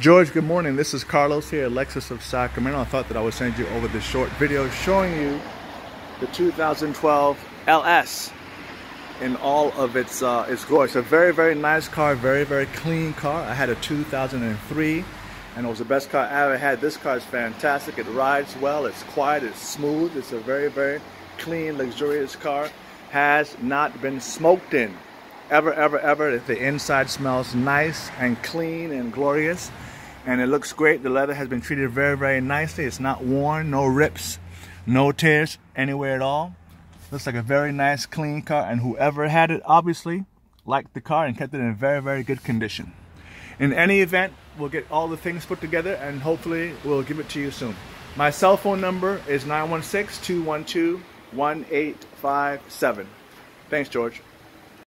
George, good morning. This is Carlos here at Lexus of Sacramento. I thought that I would send you over this short video showing you the 2012 LS in all of its uh, its glory. It's a very, very nice car, very, very clean car. I had a 2003 and it was the best car I ever had. This car is fantastic. It rides well, it's quiet, it's smooth. It's a very, very clean, luxurious car. Has not been smoked in ever, ever, ever. The inside smells nice and clean and glorious. And it looks great. The leather has been treated very, very nicely. It's not worn, no rips, no tears anywhere at all. Looks like a very nice, clean car. And whoever had it, obviously, liked the car and kept it in very, very good condition. In any event, we'll get all the things put together and hopefully we'll give it to you soon. My cell phone number is 916 212 1857. Thanks, George.